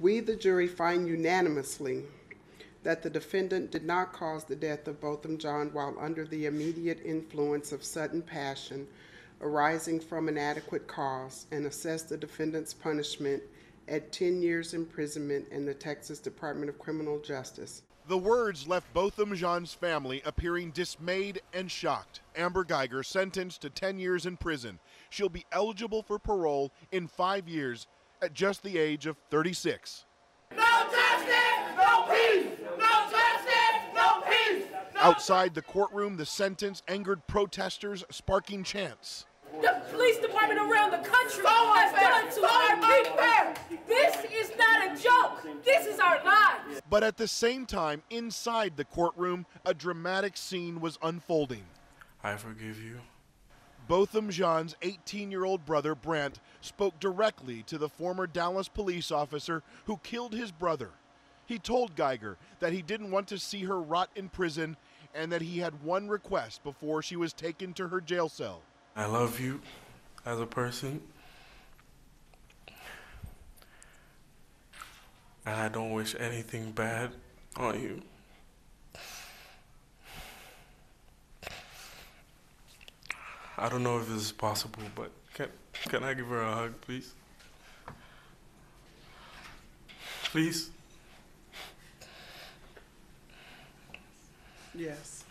We, the jury, find unanimously that the defendant did not cause the death of Botham Jean while under the immediate influence of sudden passion arising from an adequate cause and assess the defendant's punishment at 10 years imprisonment in the Texas Department of Criminal Justice. The words left Botham Jean's family appearing dismayed and shocked. Amber Guyger sentenced to 10 years in prison. She'll be eligible for parole in five years at just the age of 36. No justice, no peace! No justice, no peace! No Outside the courtroom, the sentence angered protesters, sparking chants. The police department around the country So has unfair, done to so our people. This is not a joke. This is our lives. But at the same time, inside the courtroom, a dramatic scene was unfolding. I forgive you. Botham Jean's 18 year old brother, Brandt, spoke directly to the former Dallas police officer who killed his brother. He told Guyger that he didn't want to see her rot in prison and that he had one request before she was taken to her jail cell. I love you as a person. And I don't wish anything bad on you. I don't know if this is possible, but can, can I give her a hug, please? Please? Yes.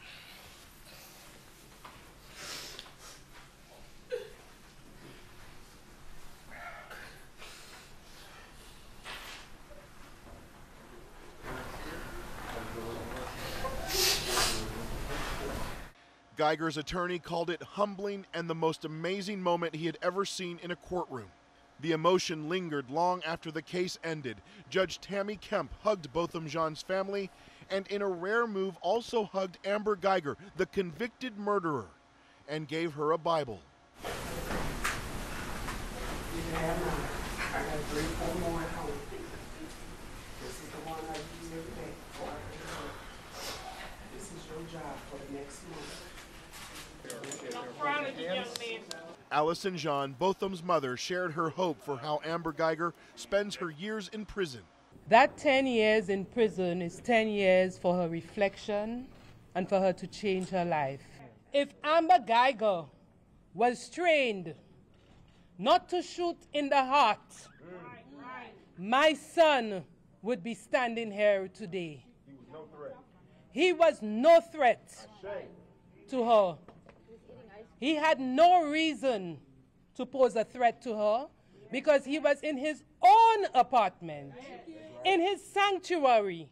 Guyger's attorney called it humbling and the most amazing moment he had ever seen in a courtroom. The emotion lingered long after the case ended. Judge Tammy Kemp hugged Botham Jean's family and, in a rare move, also hugged Amber Guyger, the convicted murderer, and gave her a Bible can have mine. I got three, four more at home. This is the one I use every day before I go to work. This is your job for the next month. Allison Jean Botham's mother, shared her hope for how Amber Guyger spends her years in prison. That 10 years in prison is 10 years for her reflection and for her to change her life. If Amber Guyger was trained not to shoot in the heart, my son would be standing here today. He was no threat, He was no threat to her. He had no reason to pose a threat to her because he was in his own apartment, in his sanctuary,